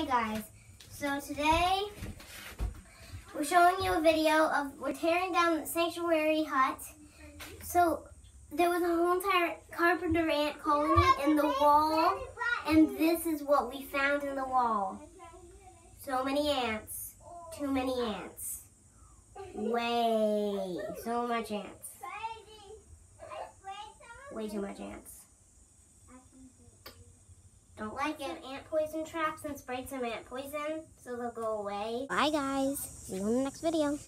Hi guys. So today we're showing you a video of we're tearing down the sanctuary hut. So there was a whole entire carpenter ant colony in the wall, and this is what we found in the wall. So many ants. Too many ants. Way. So much ants. Way too much ants. Don't like it. Ant poison traps and sprayed some ant poison so they'll go away. Bye guys. See you in the next video.